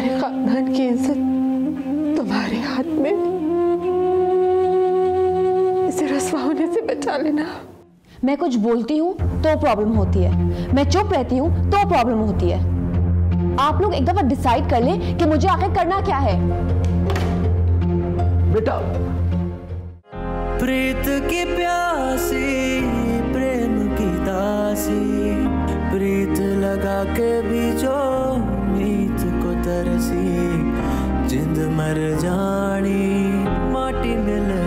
हमारे खानदान की इज़्ज़त तुम्हारे हाथ में इसे रसवा होने से बचा लेना। मैं कुछ बोलती हूँ तो प्रॉब्लम होती है। मैं चुप रहती हूँ तो प्रॉब्लम होती है। आप लोग एक दफ़ा डिसाइड कर लें कि मुझे आखिर करना क्या है। बेटा। प्रीत की प्यासी प्रेम की दासी प्रीत लगा के भी जो तरसी जिंद मर जानी माटी मिले